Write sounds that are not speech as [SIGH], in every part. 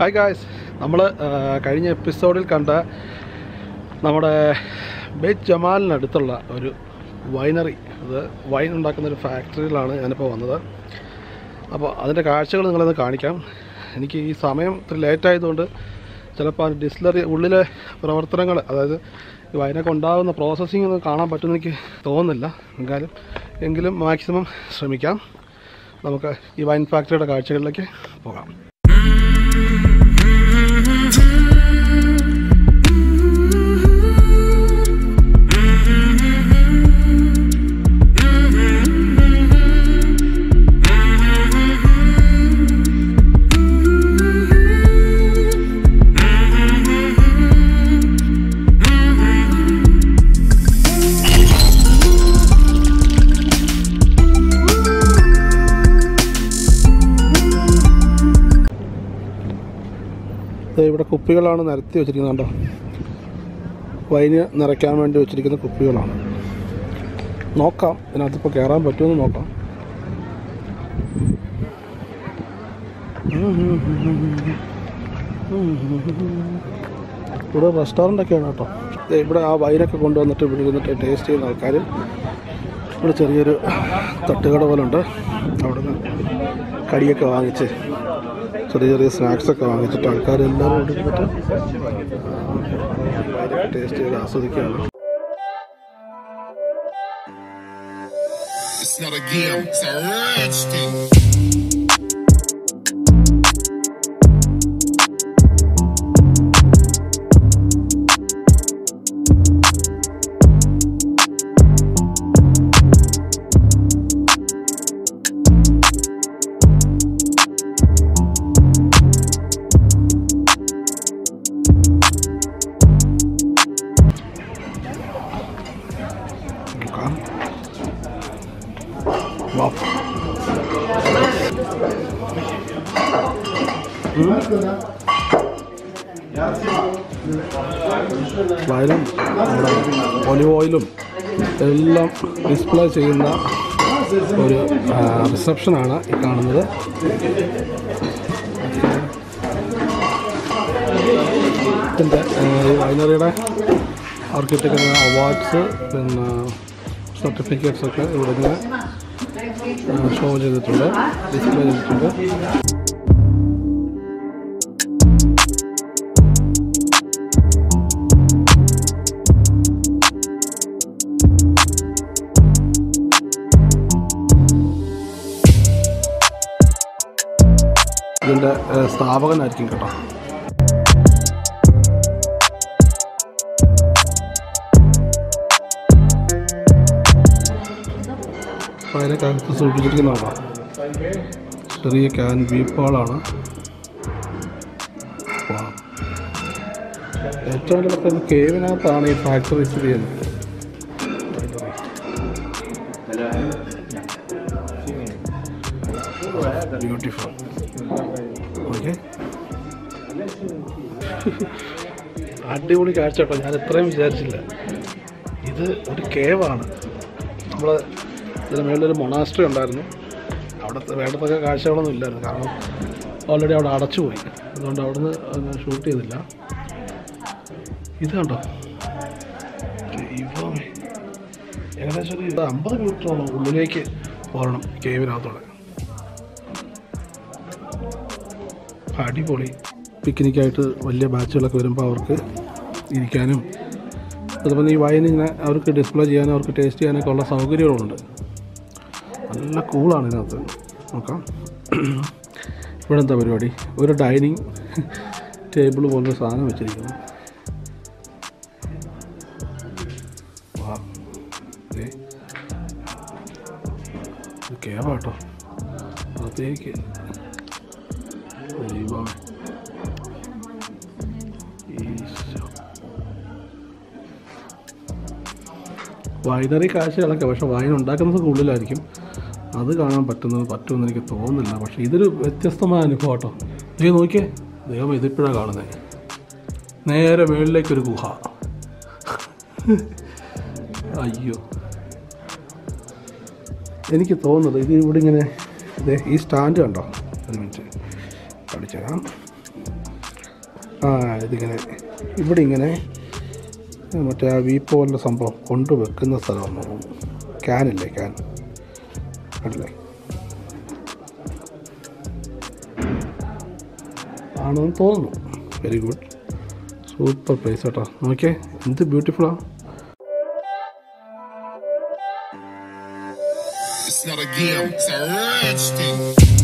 Hi guys നമ്മൾ കഴിഞ്ഞ എപ്പിസോഡിൽ കണ്ട നമ്മുടെ ബെറ്റ് ജമാലിനടുത്തുള്ള ഒരു വൈനറി അത് വൈൻ ഉണ്ടാക്കുന്ന ഒരു ഫാക്ടറിയിലാണ് ഞാനിപ്പോൾ വന്നത്. അപ്പോൾ അതിന്റെ കാഴ്ചകൾ നിങ്ങളൊന്ന് കാണിക്കാം. എനിക്ക് ഈ സമയം ഇത്തിരി ലേറ്റായതുകൊണ്ട് ചിലപ്പോൾ ആ ഡിസ്ലറി ഉള്ളിലെ പ്രവർത്തനങ്ങൾ അതായത് ഈ വൈനൊക്കെ ഉണ്ടാകുന്ന പ്രോസസ്സിംഗ് ഒന്നും കാണാൻ പറ്റുമെന്ന് എനിക്ക് തോന്നുന്നില്ല. എന്തായാലും എങ്കിലും മാക്സിമം ശ്രമിക്കാം. നമുക്ക് ഈ വൈൻ ഫാക്ടറിയുടെ കാഴ്ചകളിലേക്ക് പോകാം. ഇവിടെ കുപ്പികളാണ് നിരത്തി വെച്ചിരിക്കുന്നത് കണ്ടോ? വൈന് നിറയ്ക്കാൻ വേണ്ടി വെച്ചിരിക്കുന്ന കുപ്പികളാണ്. നോക്കാം. ഇതിനകത്തിപ്പോൾ കയറാൻ പറ്റുമെന്ന് നോക്കാം. ഇവിടെ റെസ്റ്റോറന്റൊക്കെയാണ് കേട്ടോ. ഇവിടെ ആ വൈനൊക്കെ കൊണ്ടുവന്നിട്ട് ഇവിടെ ഇരുന്നിട്ട് ടേസ്റ്റ് ചെയ്യുന്ന ആൾക്കാർ ഇവിടെ ചെറിയൊരു തട്ടുകട പോലെ ഉണ്ട് കടിയൊക്കെ വാങ്ങിച്ച് ചെറിയ ചെറിയ സ്നാക്സ് ഒക്കെ വാങ്ങിച്ചിട്ട് ആൾക്കാരെല്ലാവരും ഇരുന്നിട്ട് ടേസ്റ്റ് ചെയ്ത് ആസ്വദിക്കുകയാണ് It's not a game, it's a rich thing. വയലും നമ്മുടെ ഒലിവ് ഓയിലും എല്ലാം ഡിസ്പ്ലേ ചെയ്യുന്ന ഒരു റിസപ്ഷനാണ് ഈ കാണുന്നത്. ഇതിന്റെ ഈ വൈനറിയുടെ അവർക്ക് കിട്ടിക്കുന്ന അവാർഡ്സ് പിന്നെ സർട്ടിഫിക്കറ്റ്സ് ഒക്കെ ഇവിടെ ഷോ ചെയ്തിട്ടുണ്ട് ഡിസ്പ്ലേ ചെയ്തിട്ടുണ്ട്. ഇതിന്റെ സ്ഥാപകനായിരിക്കും കേട്ടോ. അതിനെ കാലത്ത് സൂക്ഷിച്ചിരിക്കുന്നതാണ് ചെറിയ ക്യാൻ വീപ്പാളാണ്. ഏറ്റവും വലിയ പ്രത്യേകം കേവിനകത്താണ് ഈ ഫാക്ടറി സ്ഥിതി ചെയ്യുന്നത്. ബ്യൂട്ടിഫുൾ [LAUGHS] അടിപൊളി കാഴ്ച കേട്ടോ. ഞാൻ ഇത്രയും വിചാരിച്ചില്ല. ഇത് ഒരു കേവാണ് നമ്മൾ ഇതിന് മേളിലൊരു മൊണാസ്ട്രി ഉണ്ടായിരുന്നു. അവിടുത്തെ വേണ്ടത്തൊക്കെ കാഴ്ചകളൊന്നും ഇല്ലായിരുന്നു. കാരണം ഓൾറെഡി അവിടെ അടച്ചുപോയി. അതുകൊണ്ട് അവിടുന്ന് ഷൂട്ട് ചെയ്തില്ല. ഇത് കണ്ടോ? ദൈവമേ. ഏകദേശം ഒരു അമ്പത് മീറ്ററോളം ഉള്ളിലേക്ക് പോകണം കേവിനകത്തോടെ അടിപൊളി. പിക്നിക്കായിട്ട് വലിയ ബാച്ചുകളൊക്കെ വരുമ്പോൾ അവർക്ക് ഇരിക്കാനും അതുപോലെ ഈ വൈൻ ഇങ്ങനെ അവർക്ക് ഡിസ്പ്ലേ ചെയ്യാനും അവർക്ക് ടേസ്റ്റ് ചെയ്യാനൊക്കെ ഉള്ള സൗകര്യങ്ങളുണ്ട്. നല്ല കൂളാണ് ഇതിനകത്ത്. നോക്കാം. ഇവിടെ എന്താ പരിപാടി? ഒരു ഡൈനിങ് ടേബിൾ പോലൊരു സാധനം വെച്ചിരിക്കുന്നു. കേട്ടോ. ദേ. ഇത് va. ഈശോ. വൈനറി കാഴ്ചകളൊക്കെ പക്ഷെ വൈൻ ഉണ്ടാക്കുന്നത് ഉള്ളിലായിരിക്കും അത് കാണാൻ പറ്റുന്നത് പറ്റുമെന്ന് എനിക്ക് തോന്നുന്നില്ല. പക്ഷേ ഇതൊരു വ്യത്യസ്തമായ അനുഭവം കേട്ടോ. നീ നോക്കിയേ. ദൈവം ഇതിപ്പോഴാണ് കാണുന്നത് നേരെ മുകളിലേക്കൊരു ഗുഹ. അയ്യോ. എനിക്ക് തോന്നുന്നത് ഇത് ഇവിടെ ഇങ്ങനെ ഈ സ്റ്റാൻഡ് കണ്ടോ? ഒരു മിനിറ്റ്. കാണിച്ചു തരാം ആ ഇതിങ്ങനെ ഇവിടെ ഇങ്ങനെ മറ്റേ ആ വീ പോലുള്ള സംഭവം കൊണ്ടുവെക്കുന്ന സ്ഥലമാണ് ക്യാനില്ലേ ക്യാൻ? അല്ലേ? ആണെന്ന് തോന്നുന്നു. വെരി ഗുഡ് സൂപ്പർ പ്ലേസ് കേട്ടോ. നോക്കിയേ എന്ത് ബ്യൂട്ടിഫുള്ളാണ് It's not a game, it's a rich thing.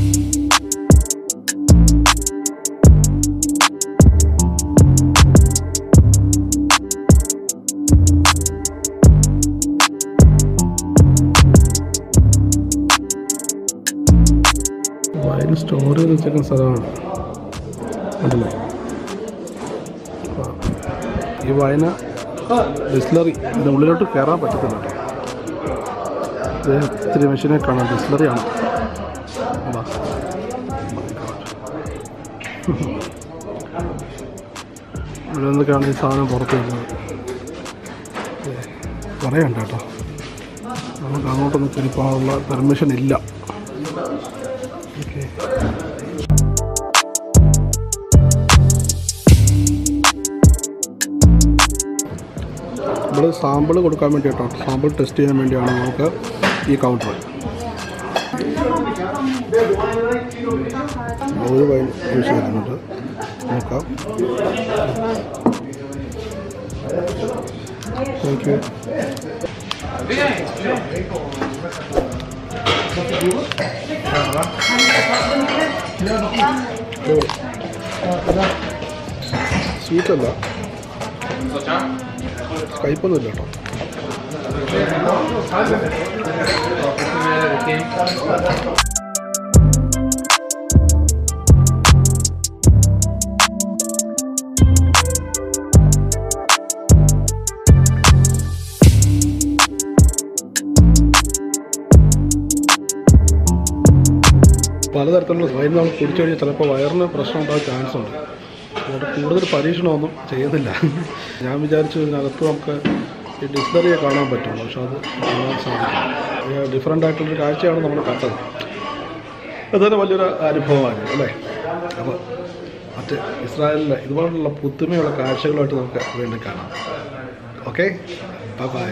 വെച്ചേക്കുന്ന സ്ഥലമാണ്. അതല്ലേ ഈ വയന ഡിസ്ലറി ഇതിന്റെ ഉള്ളിലോട്ട് കയറാൻ പറ്റത്തില്ല ഇത്തിരി മെഷീനെ കാണാം ഡിസ്ലറിയാണ്. ഇവിടെ നിന്നൊക്കെയാണ് ഈ സാധനം പുറത്ത് വരുന്നത് പറയണ്ട കേട്ടോ. നമുക്ക് അങ്ങോട്ടൊന്നും കയറി പോകാനുള്ള പെർമിഷൻ ഇല്ല. ഓക്കെ നമ്മൾ സാമ്പിൾ കൊടുക്കാൻ വേണ്ടിയിട്ടാണ് സാമ്പിൾ ടെസ്റ്റ് ചെയ്യാൻ വേണ്ടിയാണ് നമുക്ക് ഈ കൗണ്ടർ ഒരു വൈൻ യൂസ് ചെയ്യുന്നുണ്ട് നോക്കാം. താങ്ക് യു സ്വീറ്റ് അല്ല കയ്പൊന്നുമില്ല കേട്ടോ. പലതരത്തിലുള്ള വൈൻ നമ്മൾ കുടിച്ചു കഴിഞ്ഞാൽ ചിലപ്പോൾ വയറിന് പ്രശ്നം ഉണ്ടാകാൻ ചാൻസ് ഉണ്ട്. അതുകൊണ്ട് കൂടുതൽ പരീക്ഷണമൊന്നും ചെയ്യുന്നില്ല ഞാൻ വിചാരിച്ചു ഇതിനകത്ത് നമുക്ക് ഈ ഡിസ്ലറിയെ കാണാൻ പറ്റുള്ളൂ. പക്ഷെ അത് കാണാൻ സാധിക്കും ഡിഫറെന്റ് ആയിട്ടുള്ളൊരു കാഴ്ചയാണ് നമ്മൾ കണ്ടത്. അതൊരു വലിയൊരു അനുഭവമായിരുന്നു അല്ലേ? അപ്പോൾ മറ്റ് ഇസ്രായേലിലെ ഇതുപോലുള്ള പുത്തുമയുള്ള കാഴ്ചകളുമായിട്ട് നമുക്ക് വീണ്ടും കാണാം. ഓക്കെ? ബൈ